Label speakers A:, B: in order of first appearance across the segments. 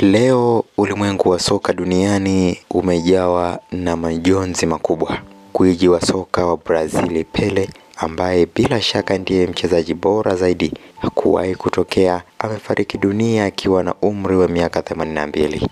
A: Leo ulimwengu wa soka duniani umejawa na majonzi makubwa. Gwiji wa soka wa Brazil Pele, ambaye bila shaka ndiye mchezaji bora zaidi hakuwahi kutokea, amefariki dunia akiwa na umri wa miaka 82.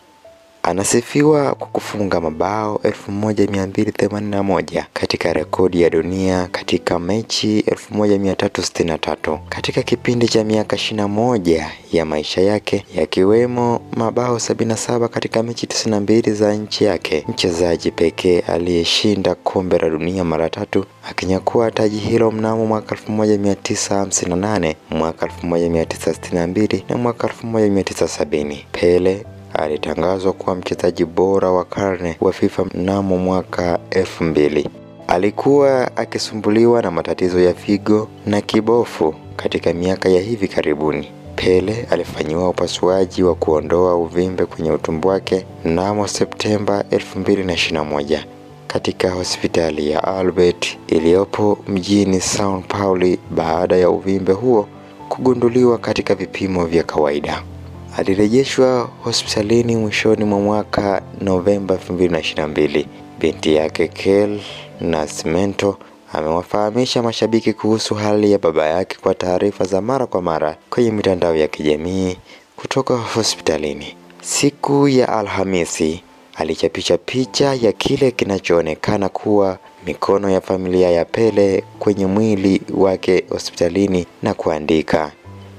A: Anasifiwa kwa kufunga mabao 1281 katika rekodi ya dunia katika mechi 1363 katika kipindi cha miaka 21 ya maisha yake, yakiwemo mabao 77 katika mechi 92 za nchi yake. Mchezaji pekee aliyeshinda kombe la dunia mara tatu, akinyakua taji hilo mnamo mwaka 1958, mwaka 1962 na mwaka 1970. Pele alitangazwa kuwa mchezaji bora wa karne wa FIFA mnamo mwaka elfu mbili. Alikuwa akisumbuliwa na matatizo ya figo na kibofu katika miaka ya hivi karibuni. Pele alifanyiwa upasuaji wa kuondoa uvimbe kwenye utumbo wake mnamo Septemba 2021 katika hospitali ya Albert iliyopo mjini Sao Paulo baada ya uvimbe huo kugunduliwa katika vipimo vya kawaida. Alirejeshwa hospitalini mwishoni mwa mwaka Novemba 2022. Binti yake Kel Nascimento amewafahamisha mashabiki kuhusu hali ya baba yake kwa taarifa za mara kwa mara kwenye mitandao ya kijamii kutoka hospitalini. Siku ya Alhamisi alichapisha picha ya kile kinachoonekana kuwa mikono ya familia ya Pele kwenye mwili wake hospitalini na kuandika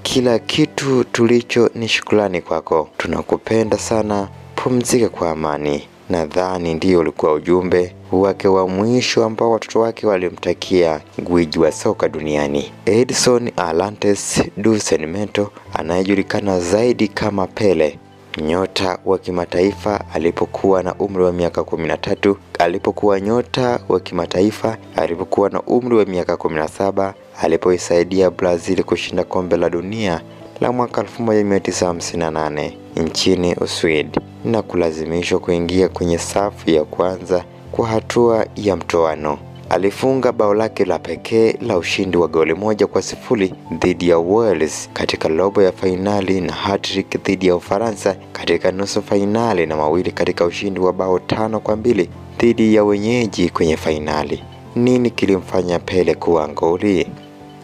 A: kila kitu tulicho ni shukrani kwako, tunakupenda sana, pumzika kwa amani. Nadhani ndiyo ulikuwa ujumbe wake wa mwisho ambao watoto wake walimtakia gwiji wa soka duniani. Edson Arantes do Nascimento anayejulikana zaidi kama Pele, nyota wa kimataifa alipokuwa na umri wa miaka 13, alipokuwa nyota wa kimataifa alipokuwa na umri wa miaka 17 alipoisaidia Brazil kushinda kombe la dunia la mwaka 1958 nchini Uswidi na kulazimishwa kuingia kwenye safu ya kwanza kwa hatua ya mtoano. Alifunga bao lake la pekee la ushindi wa goli moja kwa sifuri dhidi ya Wales katika robo ya fainali na hat-trick dhidi ya Ufaransa katika nusu fainali na mawili katika ushindi wa bao tano kwa mbili dhidi ya wenyeji kwenye fainali. Nini kilimfanya Pele kuwa nguli?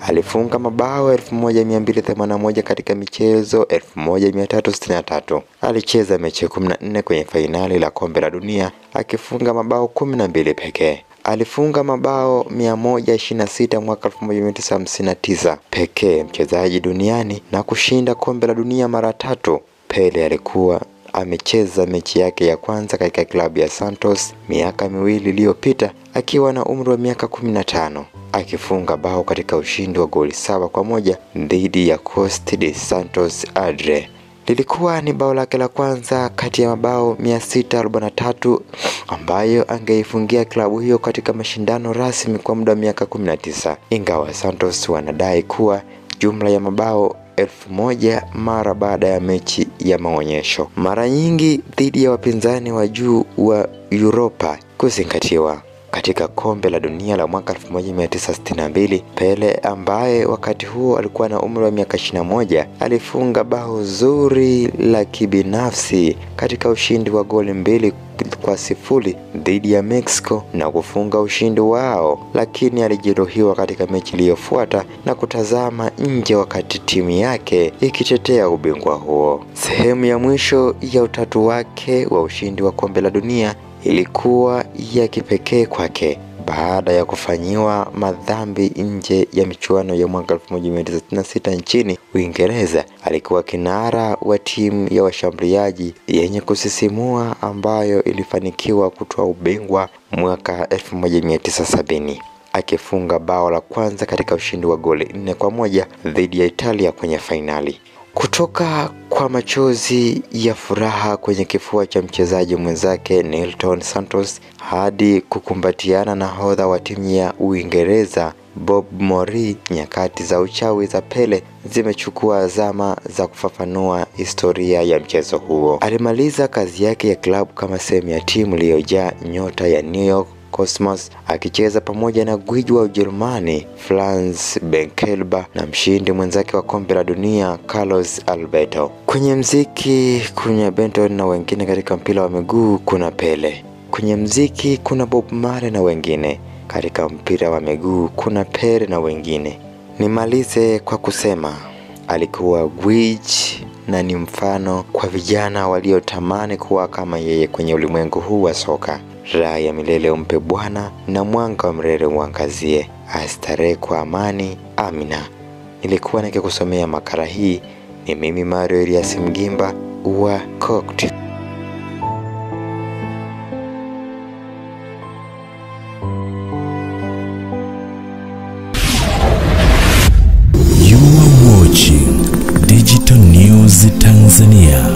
A: Alifunga mabao 1281 katika michezo 1363. Alicheza mechi 14 kwenye fainali la kombe la dunia akifunga mabao 12 pekee. Alifunga mabao 126 mwaka 1959 pekee, mchezaji duniani na kushinda kombe la dunia mara tatu. Pele alikuwa amecheza mechi yake ya kwanza katika klabu ya Santos miaka miwili iliyopita akiwa na umri wa miaka 15 akifunga bao katika ushindi wa goli saba kwa moja dhidi ya Costa de Santos Adre. Lilikuwa ni bao lake la kwanza kati ya mabao 643 ambayo angeifungia klabu hiyo katika mashindano rasmi kwa muda wa miaka 19, ingawa Santos wanadai kuwa jumla ya mabao elfu moja mara baada ya mechi ya maonyesho, mara nyingi dhidi ya wapinzani wa juu wa Uropa kuzingatiwa. Katika kombe la dunia la mwaka 1962 Pele ambaye wakati huo alikuwa na umri wa miaka 21 alifunga bao zuri la kibinafsi katika ushindi wa goli mbili kwa sifuri dhidi ya Mexico na kufunga ushindi wao, lakini alijeruhiwa katika mechi iliyofuata na kutazama nje wakati timu yake ikitetea ubingwa huo. Sehemu ya mwisho ya utatu wake wa ushindi wa kombe la dunia ilikuwa ya kipekee kwake baada ya kufanyiwa madhambi nje ya michuano ya mwaka 1966 nchini Uingereza. Alikuwa kinara wa timu ya washambuliaji yenye kusisimua ambayo ilifanikiwa kutoa ubingwa mwaka 1970 akifunga bao la kwanza katika ushindi wa goli nne kwa moja dhidi ya Italia kwenye fainali. Kutoka kwa machozi ya furaha kwenye kifua cha mchezaji mwenzake Nilton Santos hadi kukumbatiana na hodha wa timu ya Uingereza Bob Mori, nyakati za uchawi za Pele zimechukua zama za kufafanua historia ya mchezo huo. Alimaliza kazi yake ya klabu kama sehemu ya timu iliyojaa nyota ya New York Cosmos akicheza pamoja na gwiji wa Ujerumani Franz benkelba na mshindi mwenzake wa kombe la dunia Carlos Alberto. Kwenye mziki kuna Benton na wengine, katika mpira wa miguu kuna Pele. Kwenye mziki kuna Bob Marley na wengine, katika mpira wa miguu kuna Pele na wengine. Nimalize kwa kusema alikuwa gwiji na ni mfano kwa vijana waliotamani kuwa kama yeye kwenye ulimwengu huu wa soka. Raha ya milele umpe Bwana na mwanga wa milele uangazie, astarehe kwa amani. Amina. Nilikuwa nikikusomea makala hii, ni mimi Mario Elias Mgimba wa Cocktail. Tanzania.